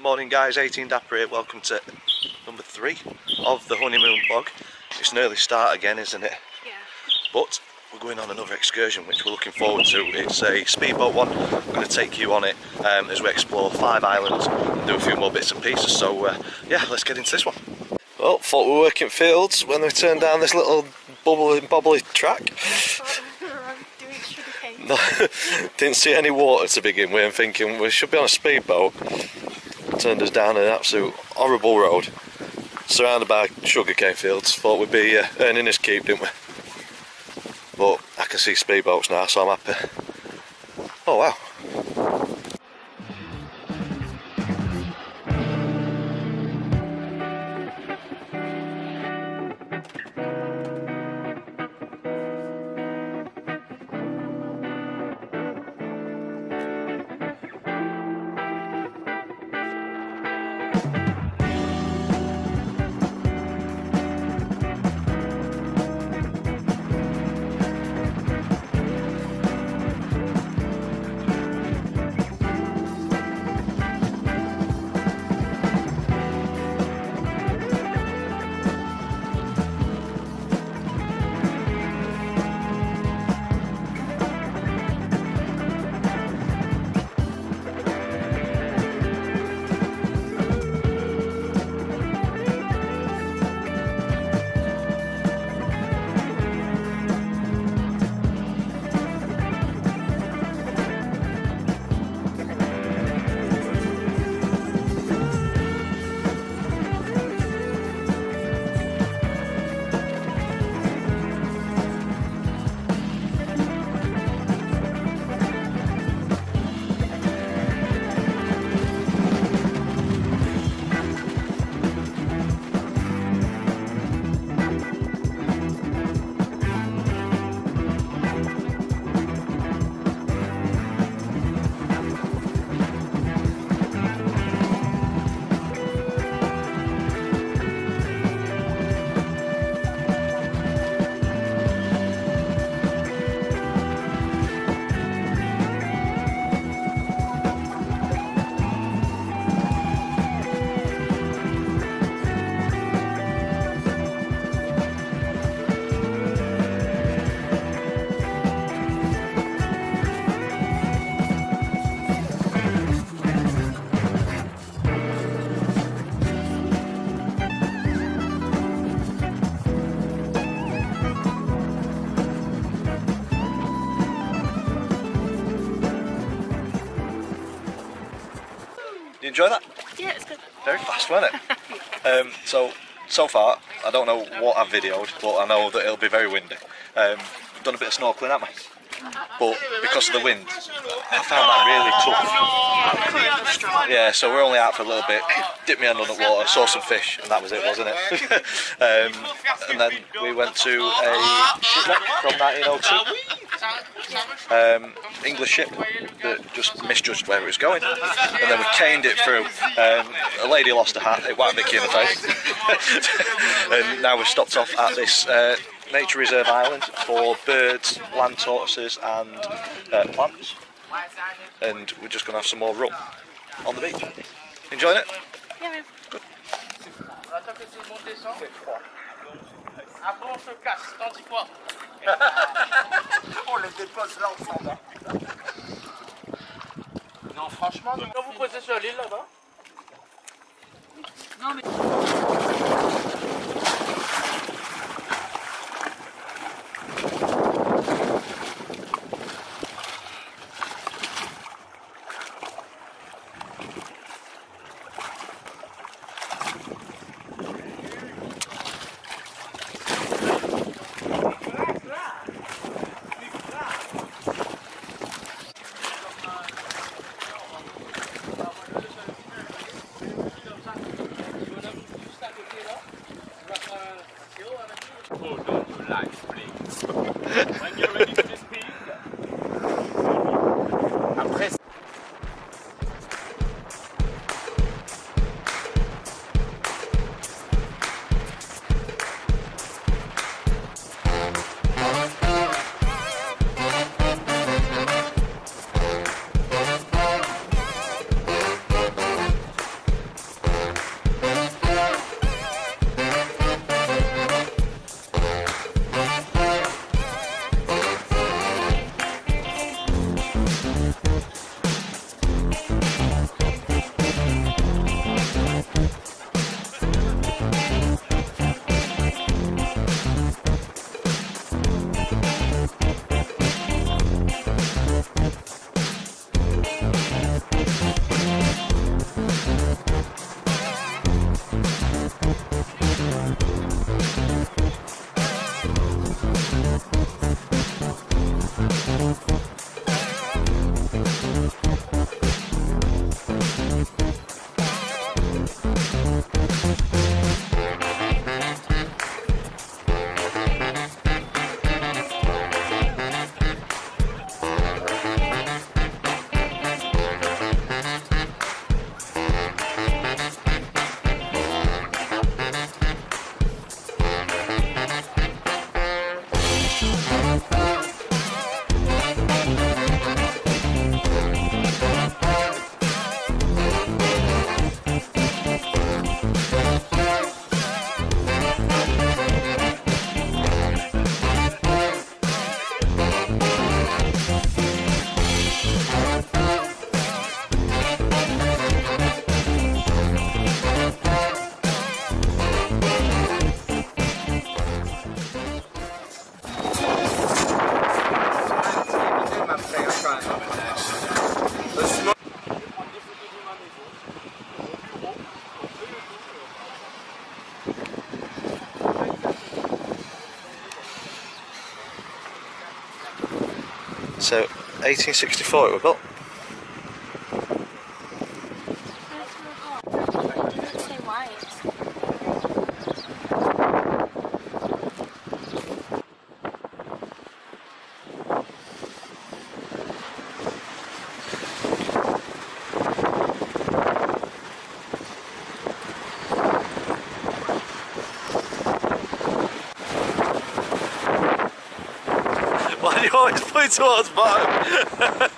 Morning guys, 18 Dapper here, welcome to number three of the honeymoon vlog. It's an early start again, isn't it? Yeah. But we're going on another excursion which we're looking forward to. It's a speedboat one, I'm going to take you on it um, as we explore five islands and do a few more bits and pieces. So uh, yeah, let's get into this one. Well, thought we were working fields when we turned down this little bubbly, bobbly track. No, didn't see any water to begin with and thinking we should be on a speedboat. Turned us down an absolute horrible road, surrounded by sugarcane fields. Thought we'd be uh, earning his keep, didn't we? But I can see speedboats now, so I'm happy. Oh wow. Very fast, wasn't it? um, so, so far, I don't know what I've videoed, but I know that it'll be very windy. Um, I've done a bit of snorkeling, haven't I? But because of the wind, I found that really tough. Yeah, so we're only out for a little bit, dipped me hand on the water, saw some fish, and that was it, wasn't it? um, and then we went to a shipwreck from 1902. Um, English ship that just misjudged where it was going, and then we caned it through. Um, a lady lost a hat, it whacked Vicky in the face, and now we've stopped off at this uh, nature reserve island for birds, land tortoises, and uh, plants. And we're just going to have some more rum on the beach. Enjoying it? Yeah, man. Après on se casse, t'en dis quoi On les dépose là ensemble. Non franchement, quand vous posez sur l'île là-bas? So, 1864 it was always point towards bottom?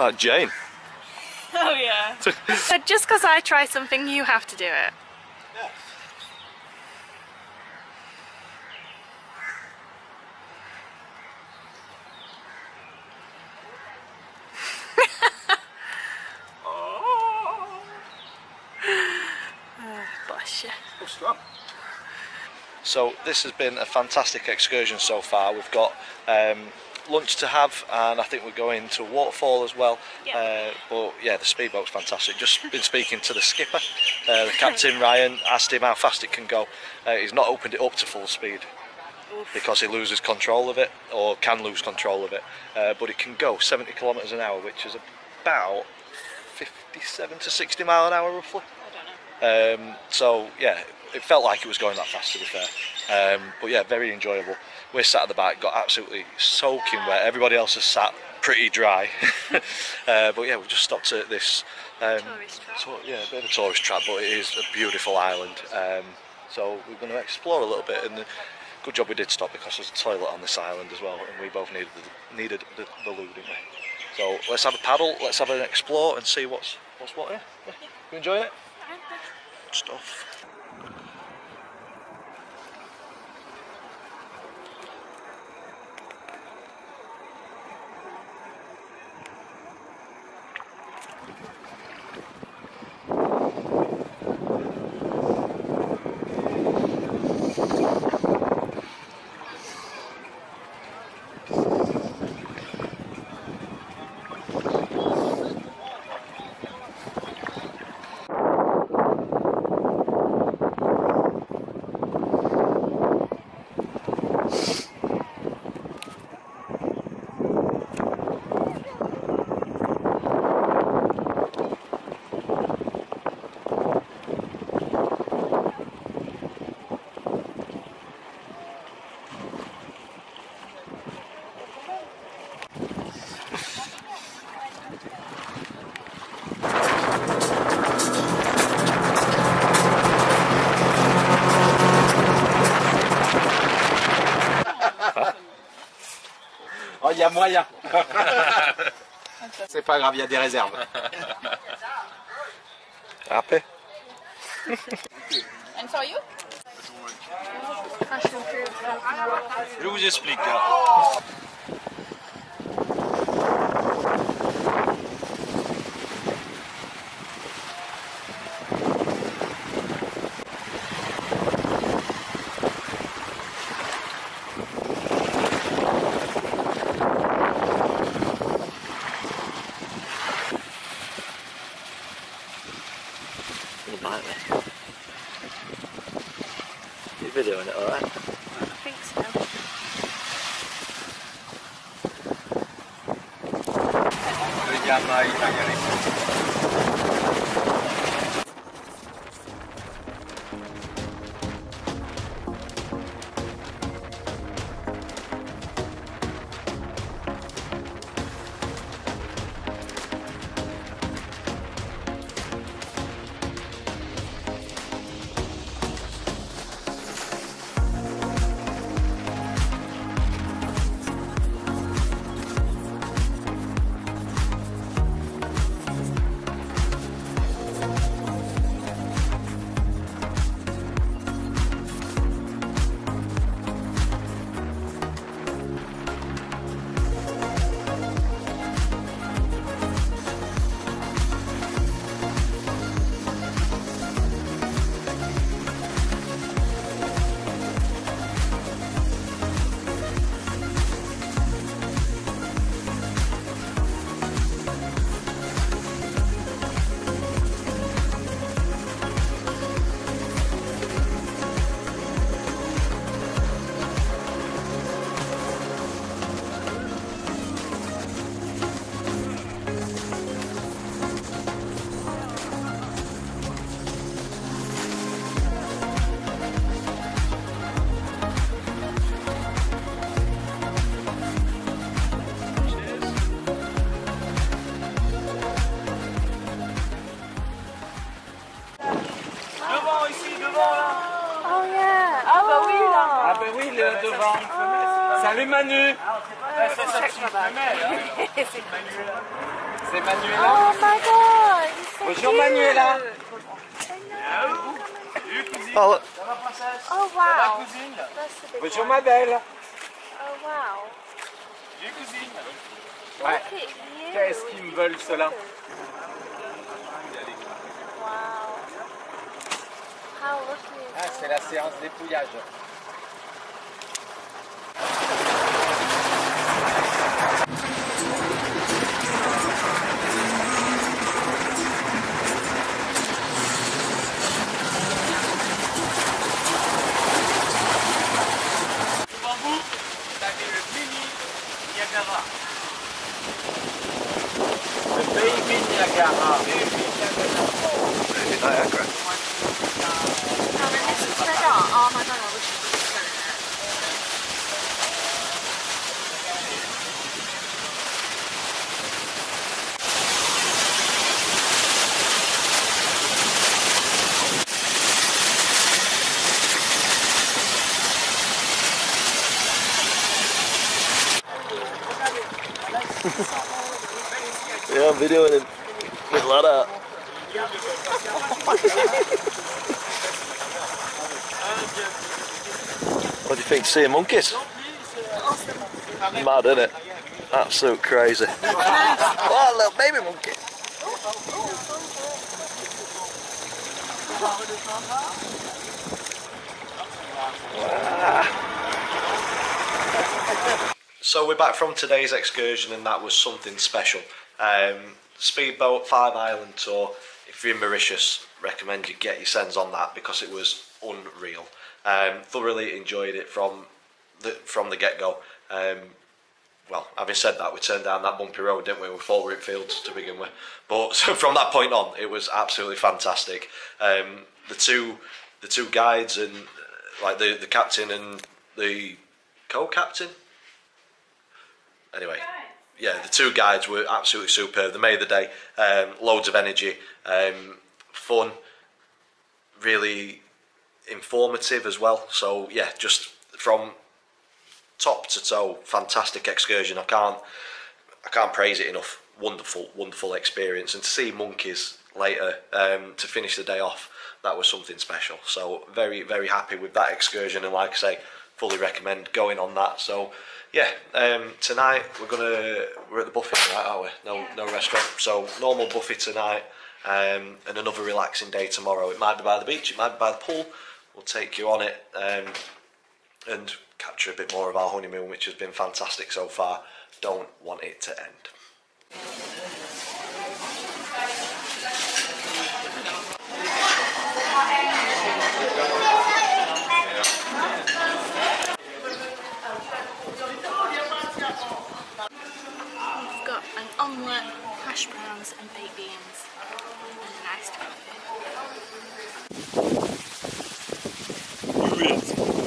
Like Jane. Oh yeah. but just because I try something, you have to do it. Oh, bless you. So this has been a fantastic excursion so far. We've got um, lunch to have, and I think we're going to a waterfall as well. Yeah. Uh, but yeah, the speedboat's fantastic. Just been speaking to the skipper, uh, the captain Ryan. Asked him how fast it can go. Uh, he's not opened it up to full speed because he loses control of it or can lose control of it. Uh, but it can go 70 kilometres an hour, which is about 57 to 60 mile an hour roughly. Um, so yeah, it felt like it was going that fast to be fair. Um, but yeah, very enjoyable. We're sat at the back, got absolutely soaking wet. Everybody else has sat pretty dry. uh, but yeah, we've just stopped at this. Um, Tourist trap. yeah, a bit of a tourist trap, but it is a beautiful island. Um, so we're going to explore a little bit. And the, good job we did stop because there's a toilet on this island as well, and we both needed the, needed the, the loo, didn't we? So let's have a paddle. Let's have an explore and see what's what's what here. Yeah. You enjoying it? Stuff. A moyen. C'est pas grave, il y a des réserves. Happy? And for you? Je vous explique. hein. Veulent is Ah, c'est la séance dépouillage. Devant vous, vous avez le mini Niagara. 可以给你两个啊，可以给你两个，然后可以给他两个。拍照啊，拍照。Videoing him. Look what do you think? Seeing monkeys? Mad, isn't it? Absolute crazy. oh, little baby monkey. So we're back from today's excursion, and that was something special. Um, speedboat Five Island tour. If you're in Mauritius, recommend you get your sends on that because it was unreal. Um, thoroughly enjoyed it from the from the get go. Um, well, having said that, we turned down that bumpy road, didn't we? We thought we were fields to begin with, but from that point on, it was absolutely fantastic. Um, the two the two guides and uh, like the the captain and the co-captain anyway, yeah, the two guides were absolutely superb. They made the day. Um, loads of energy, um, fun, really informative as well. So yeah, just from top to toe, fantastic excursion. I can't, I can't praise it enough. Wonderful, wonderful experience, and to see monkeys later um, to finish the day off, that was something special. So very, very happy with that excursion, and like I say, fully recommend going on that. So yeah, um, tonight we're gonna we're at the buffet tonight, aren't we? No, no restaurant. So normal buffet tonight, um, and another relaxing day tomorrow. It might be by the beach, it might be by the pool. We'll take you on it um, and capture a bit more of our honeymoon, which has been fantastic so far. Don't want it to end. We've got an omelette, hash browns, and baked beans, and a nice coffee.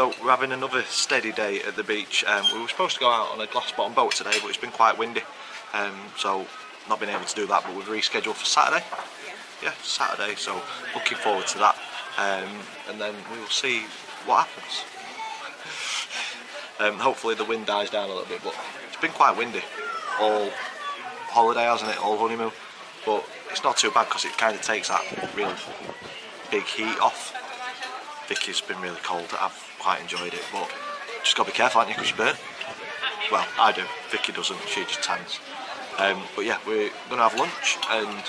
So we're having another steady day at the beach. Um, we were supposed to go out on a glass bottom boat today, but it's been quite windy, um, so not been able to do that. But we've rescheduled for Saturday. Yeah, Saturday. So looking forward to that, um, and then we will see what happens. Um, hopefully the wind dies down a little bit, but it's been quite windy all holiday, hasn't it? All honeymoon, but it's not too bad because it kind of takes that real big heat off. Vicky's been really cold. I've quite enjoyed it, but just got to be careful, aren't you? Because you burn. Well, I do. Vicky doesn't. She just tans. Um, but yeah, we're gonna have lunch and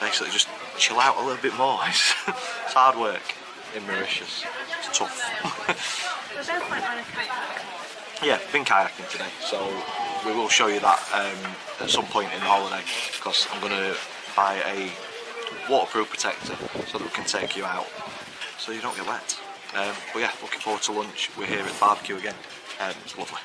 basically just chill out a little bit more. It's, it's hard work in Mauritius. It's tough. We both went on a kayak. yeah, been kayaking today, so we will show you that um, at some point in the holiday because I'm going to buy a waterproof protector so that we can take you out so you don't get wet. Um, but yeah, looking forward to lunch. We're here at barbecue again. Um, it's lovely.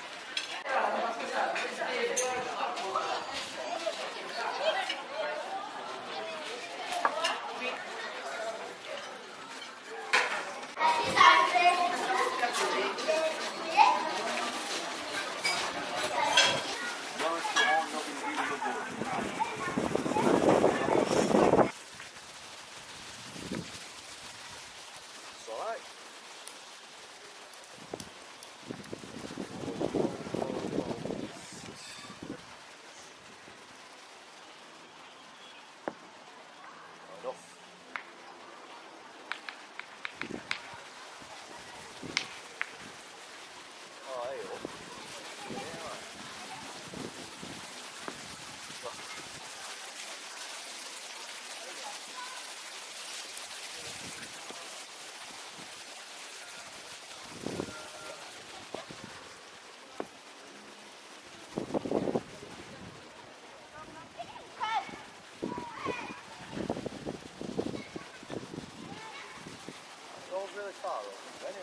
Да,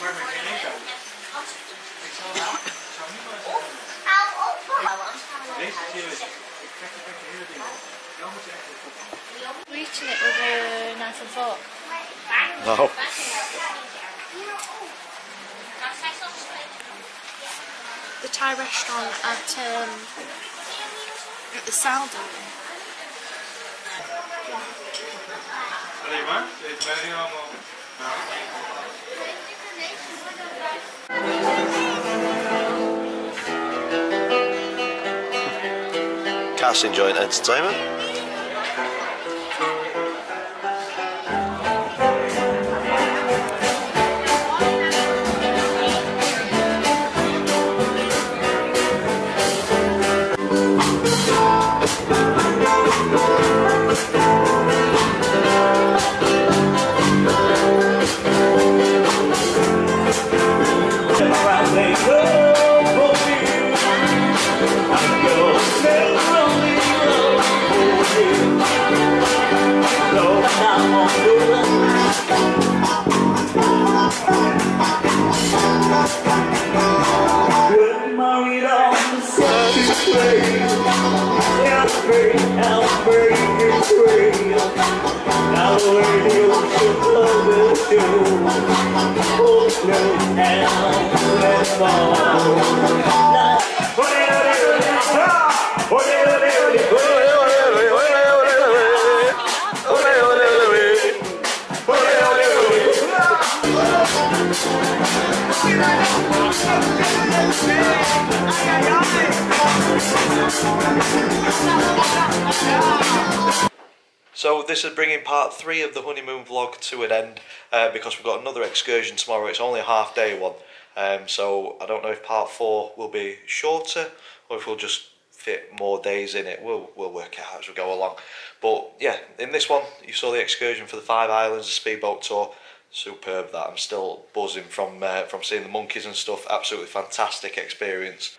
We're eating it with a knife and fork. No. The Thai restaurant at, um, at the Saldo. Yeah. Enjoying entertainment. So this is bringing part three of the honeymoon vlog to an end uh, because we've got another excursion tomorrow. It's only a half day one, um, so I don't know if part four will be shorter or if we'll just fit more days in it. We'll we'll work out as we go along. But yeah, in this one you saw the excursion for the Five Islands, the speedboat tour. Superb that I'm still buzzing from uh, from seeing the monkeys and stuff. Absolutely fantastic experience.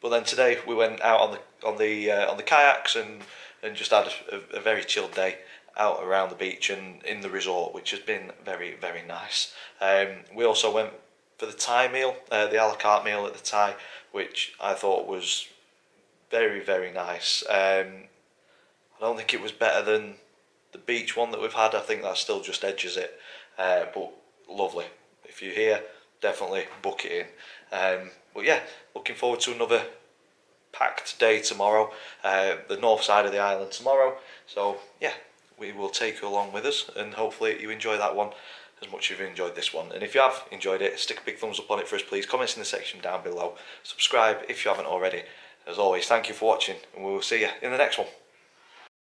But then today we went out on the on the uh, on the kayaks and and just had a, a very chilled day out around the beach and in the resort, which has been very very nice. Um, we also went for the Thai meal, uh, the a la carte meal at the Thai, which I thought was very very nice. Um, I don't think it was better than the beach one that we've had. I think that still just edges it, uh, but lovely. If you're here, definitely book it in. Um, but yeah, looking forward to another packed day tomorrow. Uh, the north side of the island tomorrow. So yeah, we will take you along with us, and hopefully you enjoy that one as much as you've enjoyed this one. And if you have enjoyed it, stick a big thumbs up on it for us, please. Comments in the section down below. Subscribe if you haven't already. As always, thank you for watching, and we will see you in the next one.